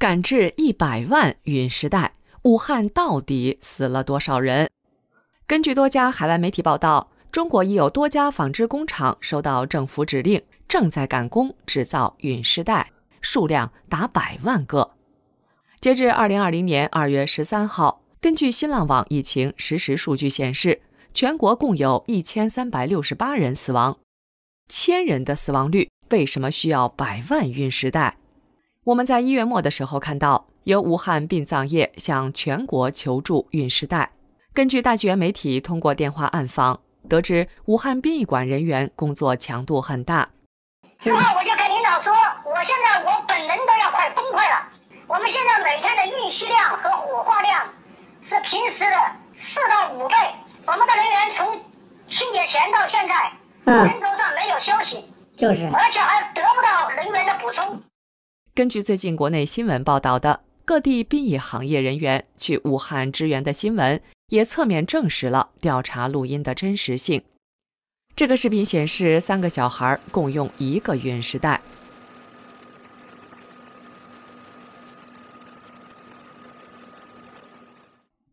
赶制一百万陨石带，武汉到底死了多少人？根据多家海外媒体报道，中国已有多家纺织工厂收到政府指令，正在赶工制造陨石带，数量达百万个。截至二零二零年二月十三号，根据新浪网疫情实时数据显示，全国共有一千三百六十八人死亡。千人的死亡率，为什么需要百万陨石带？我们在一月末的时候看到，由武汉殡葬业向全国求助运尸袋。根据大纪元媒体通过电话暗访得知，武汉殡仪馆人员工作强度很大。之后我就跟领导说，我现在我本人都要快崩溃了。我们现在每天的运气量和火化量是平时的四到五倍。我们的人员从春节前到现在，人头上没有休息，就是，而且还得不到人员的补充。根据最近国内新闻报道的各地殡仪行业人员去武汉支援的新闻，也侧面证实了调查录音的真实性。这个视频显示，三个小孩共用一个陨石袋。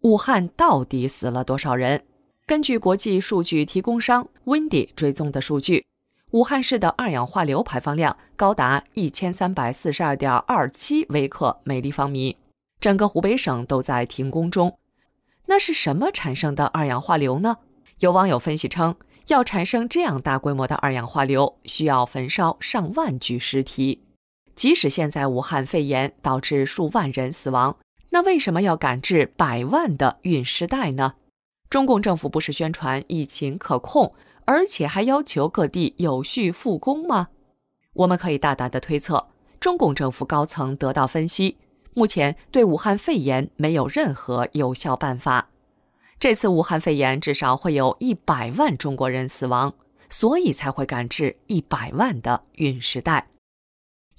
武汉到底死了多少人？根据国际数据提供商 Windy 追踪的数据。武汉市的二氧化硫排放量高达一千三百四十二点二七微克每立方米，整个湖北省都在停工中。那是什么产生的二氧化硫呢？有网友分析称，要产生这样大规模的二氧化硫，需要焚烧上万具尸体。即使现在武汉肺炎导致数万人死亡，那为什么要赶制百万的运尸袋呢？中共政府不是宣传疫情可控？而且还要求各地有序复工吗？我们可以大胆的推测，中共政府高层得到分析，目前对武汉肺炎没有任何有效办法。这次武汉肺炎至少会有一百万中国人死亡，所以才会赶制一百万的陨石带。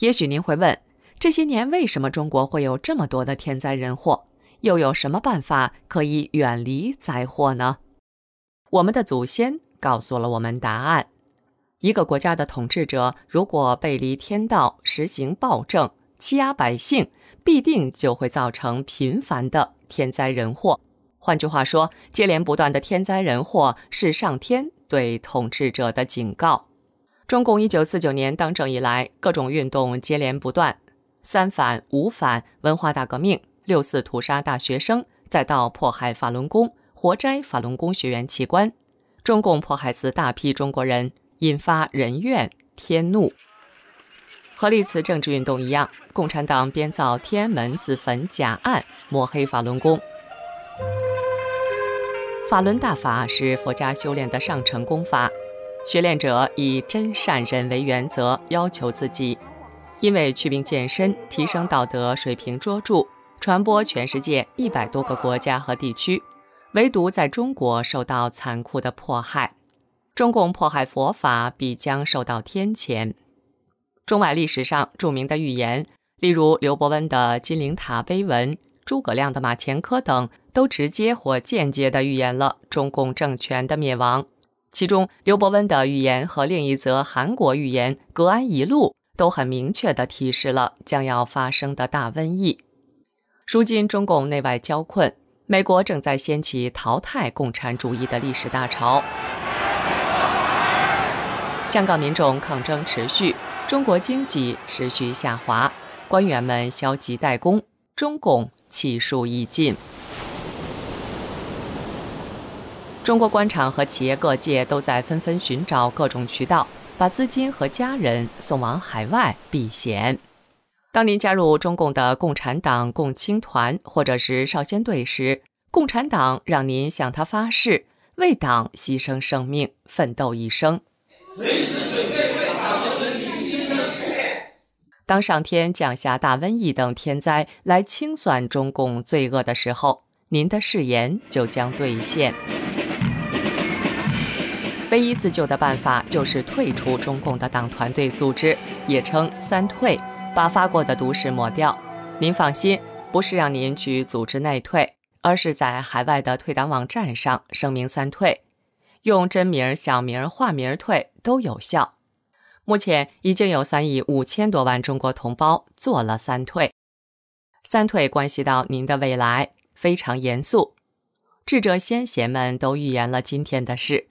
也许您会问，这些年为什么中国会有这么多的天灾人祸？又有什么办法可以远离灾祸呢？我们的祖先。告诉了我们答案：一个国家的统治者如果背离天道，实行暴政，欺压百姓，必定就会造成频繁的天灾人祸。换句话说，接连不断的天灾人祸是上天对统治者的警告。中共一九四九年当政以来，各种运动接连不断：三反、五反、文化大革命、六四屠杀大学生，再到迫害法轮功、活摘法轮功学员器官。中共迫害死大批中国人，引发人怨天怒。和历次政治运动一样，共产党编造天安门自焚假案，抹黑法轮功。法轮大法是佛家修炼的上乘功法，学练者以真善忍为原则，要求自己，因为祛病健身、提升道德水平卓著，传播全世界一百多个国家和地区。唯独在中国受到残酷的迫害，中共迫害佛法必将受到天谴。中外历史上著名的预言，例如刘伯温的金陵塔碑文、诸葛亮的马前科等，都直接或间接地预言了中共政权的灭亡。其中，刘伯温的预言和另一则韩国预言《格安一路》都很明确地提示了将要发生的大瘟疫。如今，中共内外交困。美国正在掀起淘汰共产主义的历史大潮，香港民众抗争持续，中国经济持续下滑，官员们消极怠工，中共气数已尽。中国官场和企业各界都在纷纷寻找各种渠道，把资金和家人送往海外避险。当您加入中共的共产党共青团或者是少先队时，共产党让您向他发誓，为党牺牲生命，奋斗一生。随时准备为党人民牺牲当上天降下大瘟疫等天灾来清算中共罪恶的时候，您的誓言就将兑现。唯一自救的办法就是退出中共的党团队组织，也称“三退”。把发过的毒誓抹掉。您放心，不是让您去组织内退，而是在海外的退党网站上声明三退，用真名、小名、化名退都有效。目前已经有三亿五千多万中国同胞做了三退。三退关系到您的未来，非常严肃。智者先贤们都预言了今天的事。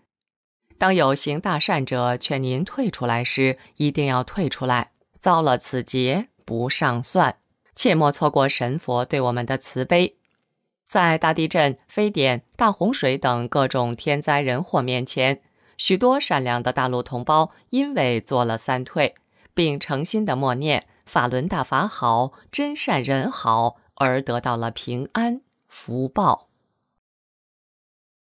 当有行大善者劝您退出来时，一定要退出来。遭了此劫，不上算，切莫错过神佛对我们的慈悲。在大地震、非典、大洪水等各种天灾人祸面前，许多善良的大陆同胞因为做了三退，并诚心的默念“法轮大法好，真善人好”，而得到了平安福报。